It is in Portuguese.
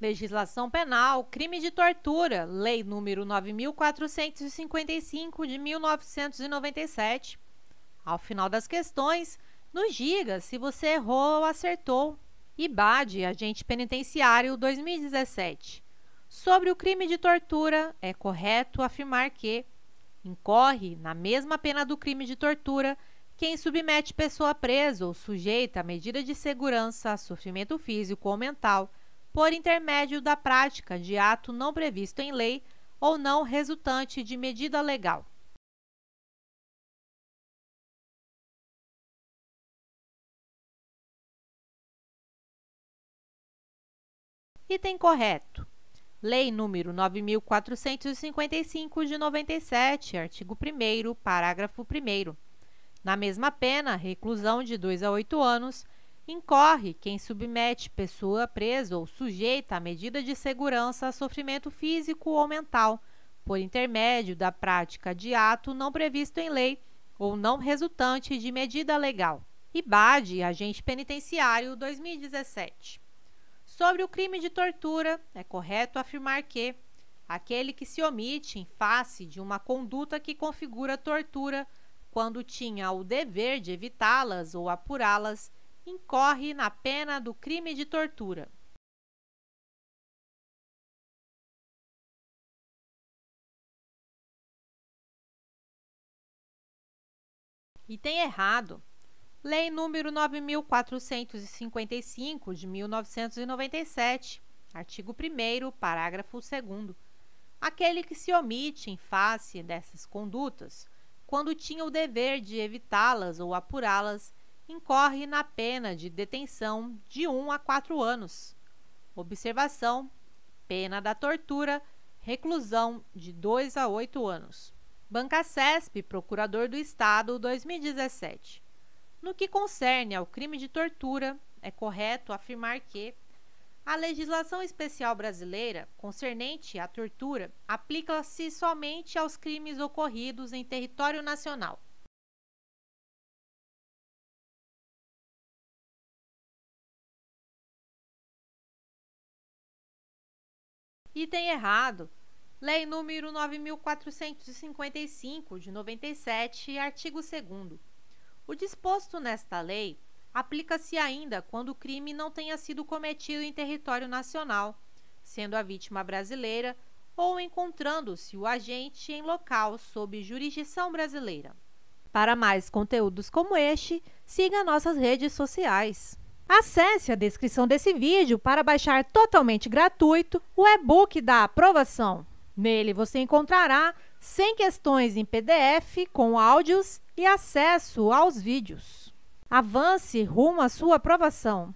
Legislação Penal, Crime de Tortura, Lei número 9455 de 1997. Ao final das questões, nos diga se você errou ou acertou. IBAD, Agente Penitenciário 2017. Sobre o crime de tortura, é correto afirmar que incorre na mesma pena do crime de tortura quem submete pessoa presa ou sujeita a medida de segurança sofrimento físico ou mental por intermédio da prática de ato não previsto em lei ou não resultante de medida legal. Item correto. Lei número 9455 de 97, artigo 1 parágrafo 1 Na mesma pena, reclusão de 2 a 8 anos, incorre quem submete pessoa presa ou sujeita a medida de segurança a sofrimento físico ou mental, por intermédio da prática de ato não previsto em lei ou não resultante de medida legal. IBAD, Agente Penitenciário, 2017. Sobre o crime de tortura, é correto afirmar que aquele que se omite em face de uma conduta que configura tortura quando tinha o dever de evitá-las ou apurá-las incorre na pena do crime de tortura. Item errado. Lei número 9455 de 1997, artigo 1 parágrafo 2 Aquele que se omite em face dessas condutas, quando tinha o dever de evitá-las ou apurá-las, incorre na pena de detenção de 1 a 4 anos. Observação: pena da tortura, reclusão de 2 a 8 anos. Banca CESP, Procurador do Estado, 2017. No que concerne ao crime de tortura, é correto afirmar que a legislação especial brasileira concernente à tortura aplica-se somente aos crimes ocorridos em território nacional Item errado. Lei número 9455 de 97, artigo 2 O disposto nesta lei aplica-se ainda quando o crime não tenha sido cometido em território nacional, sendo a vítima brasileira ou encontrando-se o agente em local sob jurisdição brasileira. Para mais conteúdos como este, siga nossas redes sociais. Acesse a descrição desse vídeo para baixar totalmente gratuito o e-book da aprovação. Nele você encontrará 100 questões em PDF com áudios e acesso aos vídeos. Avance rumo à sua aprovação.